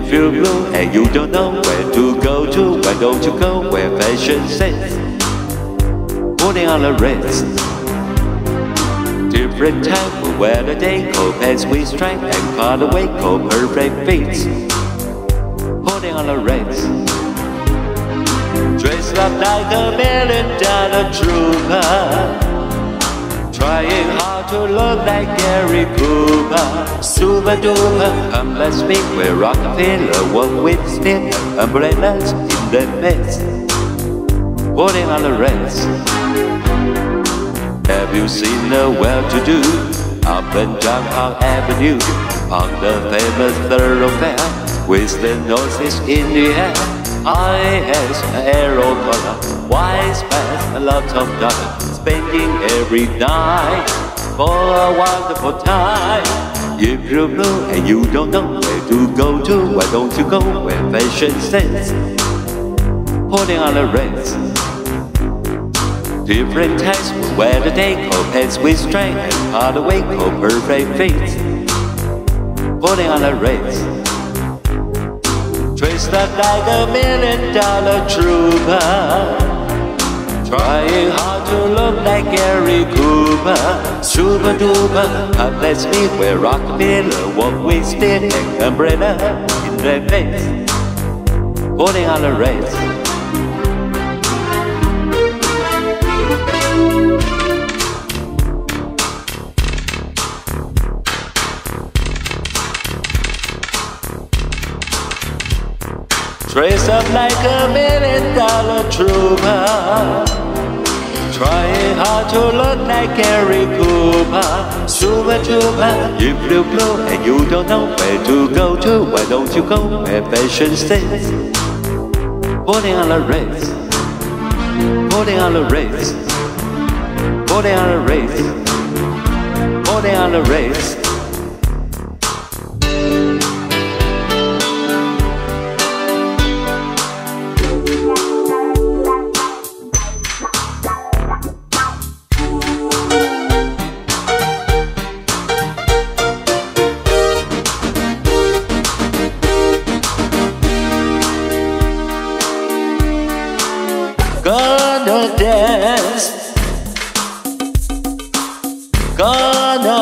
feel blue and you don't know where to go to, why don't you go where fashion says? Putting on the Ritz. Different time will wear the day coat pants with stripe and colorway coat perfect fits. Putting on the Ritz. Dressed up like a million dollar trooper. Trying hard to look like Gary Cooper. Super duper, come let's meet where Rockefeller walk with stiff umbrellas in the mess. holding on the rest. Have you seen the well-to-do up and down Park Avenue on the famous thoroughfare with the noses in the air? I has an arrow collar, wise past a lot of dollars, spending every night for a wonderful time. If you're blue and you don't know where to go to, why don't you go where fashion says? Putting on the reins. Different types will wear the day coat pants with stripe and part away coat perfect fits. Putting on the reins. Dressed up like a million dollar trooper. Trying hard to look like Gary Cooper. Super duper, come let's where Rockefeller walk with stick and umbrella in their face. Putting on a race. Dressed up like a million dollar trooper Trying hard to look like Gary Cooper. Super duper, you blue And you don't know where to go to Why don't you go where fashion says Putting on a race. Putting on a race. Putting on a race. Putting on a race Gonna dance. Gonna